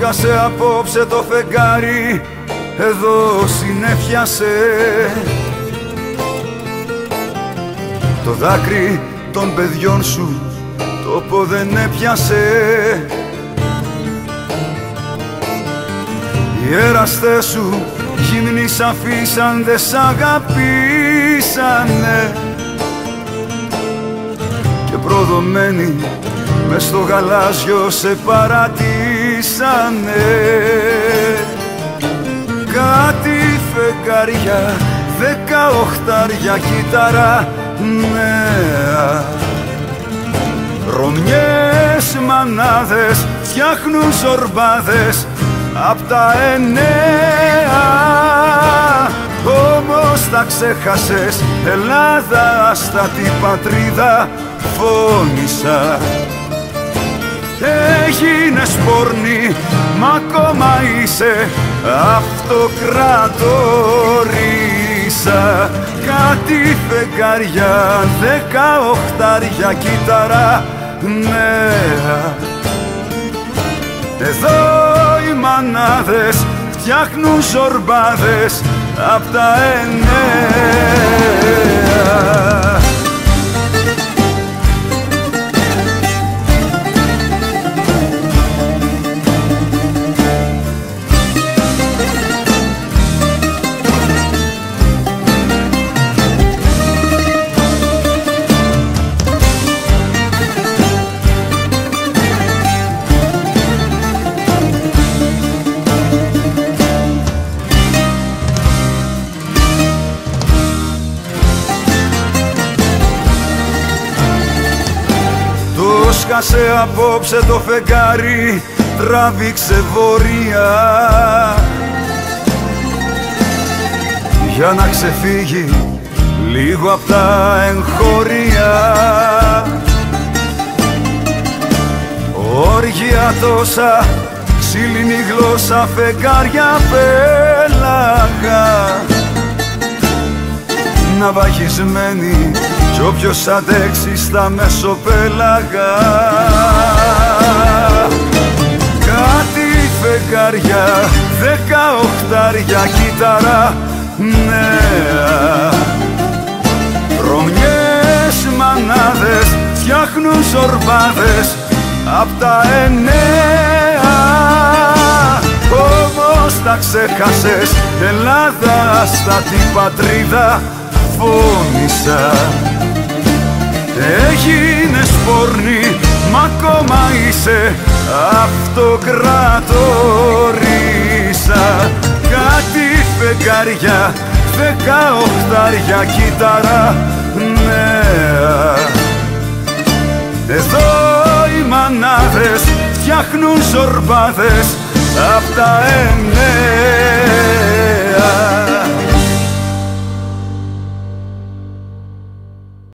Το σκάσε απόψε το φεγγάρι εδώ συνέφιασε. Το δάκρυ των παιδιών σου τόπο δεν έπιασε. Οι έραστές σου γυμνοί σ' αφήσαν δε σ' αγαπήσανε. Και προδομένοι μες στο γαλάζιο σε παρατήσανε Κάτι φεγγαριά, δεκαοχτάρια κύτταρα νέα. Ρωμιές μανάδες φτιάχνουν ζορμπάδες απ' τα εννέα. Όμως τα ξέχασες Ελλάδα στα την πατρίδα φώνησα Έγινες πόρνη, μα ακόμα είσαι αυτοκρατορίσα. Κάτι φεγγαριά, δεκαοχτάρια κύτταρα νέα. Εδώ οι μανάδες φτιάχνουν ζορμπάδες απ' τα εννέα Σκάσε απόψε το φεγγάρι, τράβηξε βορεία. Για να ξεφύγει λίγο απ' τα εγχώρια. Όργια τόσα, ξύλινη γλώσσα, φεγγάρια πέλαγα Ναυαγισμένη κι όποιος αντέξει στα μεσοπέλαγα. Κάτι φεγγάρια, δεκαοχτάρια κύτταρα νέα Ρωμιές μανάδες φτιάχνουν σορμπάδες απ' τα εννέα. Όμως τα ξέχασες Ελλάδα στα την πατρίδα φώνησα. Έγινες πόρνη, μα ακόμα είσαι. Αυτοκρατορίσα Κάτι φεγγάρια, δεκαοχτάρια κύτταρα νέα. Εδώ οι μανάδες φτιάχνουν ζορμπάδες απ' τα εννέα